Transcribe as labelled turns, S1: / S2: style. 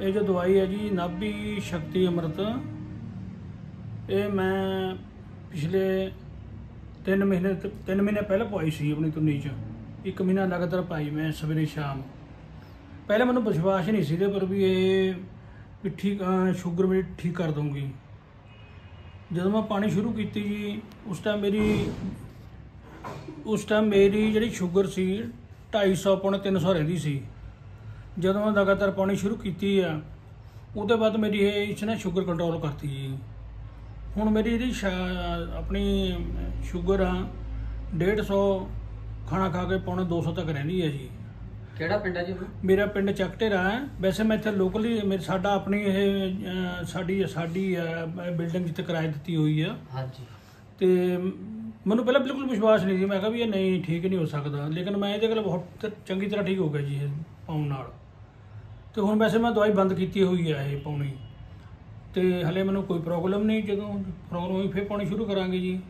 S1: ਇਹ ਜੋ ਦਵਾਈ ਹੈ ਜੀ, ਨਾਭੀ ਸ਼ਕਤੀ ਅੰਮ੍ਰਿਤ, ਇਹ ਮੈਂ ਪਿਛਲੇ 3 ਮਹੀਨੇ 3 ਮਹੀਨੇ ਪਹਿਲਾਂ ਪਵਾਈ ਸੀ ਆਪਣੀ ਤੁੰਨੀ ਚ। ਇੱਕ ਮਹੀਨਾ ਲਗਾਤਾਰ ਪਾਈ ਮੈਂ ਸਵੇਰੇ ਸ਼ਾਮ। ਪਹਿਲੇ ਮੈਨੂੰ ਵਿਸ਼ਵਾਸ ਨਹੀਂ ਸੀ ਇਹਦੇ ਪਰ ਵੀ ਇਹ ਵੀ ਸ਼ੂਗਰ ਮੇਰੀ ਠੀਕ ਕਰ ਦਊਗੀ। ਜਦੋਂ ਮੈਂ ਪਾਣੀ ਸ਼ੁਰੂ ਕੀਤੀ ਜੀ, ਉਸ ਟਾਈਮ ਮੇਰੀ, ਉਸ ਟਾਈਮ ਮੇਰੀ ਜਿਹੜੀ ਸ਼ੂਗਰ ਸੀ 250 ਪੌਣੇ 300 ਰਹਿੰਦੀ ਸੀ। ਜਦੋਂ ਮੈਂ ਲਗਾਤਾਰ ਪਾਣੀ ਸ਼ੁਰੂ ਕੀਤੀ ਆ ਉਹਦੇ ਬਾਅਦ ਮੇਰੀ ਇਹ ਇਸ ਨੇ ਸ਼ੂਗਰ ਕੰਟਰੋਲ ਕਰਤੀ ਜੀ। ਹੁਣ ਮੇਰੀ ਜਿਹੜੀ ਆਪਣੀ ਸ਼ੂਗਰ ਆ 150 ਖਾਣਾ ਖਾ ਕੇ ਪੌਣੇ 200 ਤੱਕ ਰਹਿੰਦੀ ਹੈ ਜੀ।
S2: ਕਿਹੜਾ ਪਿੰਡ ਹੈ ਜੀ?
S1: ਮੇਰਾ ਪਿੰਡ ਚੱਕਟੇਰਾ ਹੈ। ਵੈਸੇ ਮੈਂ ਇੱਥੇ ਲੋਕਲੀ ਮੇਰੇ ਸਾਡਾ ਆਪਣੀ ਇਹ ਸਾਡੀ ਸਾਡੀ ਬਿਲਡਿੰਗ ਜਿੱਥੇ ਕਿਰਾਏ ਦਿੱਤੀ ਹੋਈ ਆ।
S2: ਹਾਂਜੀ।
S1: ਤੇ ਮੈਨੂੰ ਪਹਿਲਾਂ ਬਿਲਕੁਲ ਵਿਸ਼ਵਾਸ ਨਹੀਂ ਸੀ। ਮੈਂ ਕਿਹਾ ਵੀ ਇਹ ਨਹੀਂ ਠੀਕ ਨਹੀਂ ਹੋ ਸਕਦਾ। ਲੇਕਿਨ ਮੈਂ ਇਹਦੇ ਕੋਲ ਬਹੁਤ ਚੰਗੀ ਤਰ੍ਹਾਂ ਠੀਕ ਹੋ ਗਿਆ ਜੀ ਇਹ ਪਾਉਣ ਨਾਲ। ਤੇ ਹੁਣ ਵੈਸੇ ਮੈਂ ਦਵਾਈ ਬੰਦ ਕੀਤੀ ਹੋਈ ਹੈ ਇਹ ਪਾਉਣੀ। ਤੇ ਹਲੇ ਮੈਨੂੰ ਕੋਈ ਪ੍ਰੋਬਲਮ ਨਹੀਂ, ਜਦੋਂ ਪ੍ਰੋਬਲਮ ਹੋਈ ਫਿਰ ਪਾਉਣੀ ਸ਼ੁਰੂ ਕਰਾਂਗੇ ਜੀ।